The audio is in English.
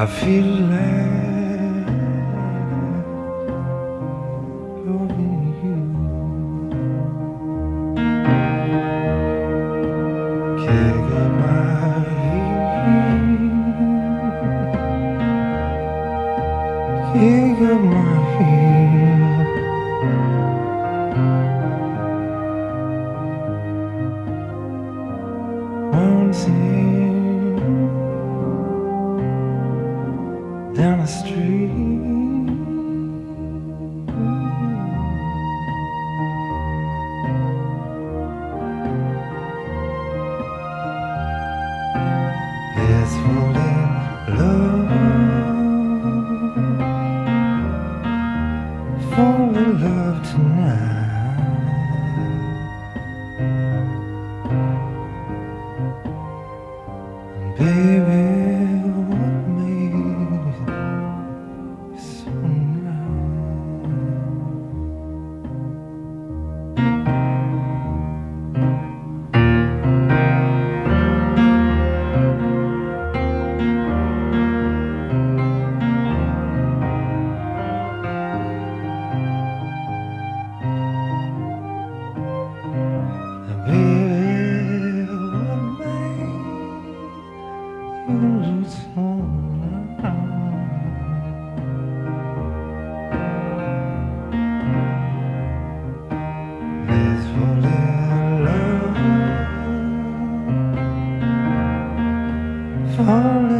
I feel like loving you. Kick up my heels. Kick up my heels. Down the street. Love. Fall in love tonight. Baby, Fall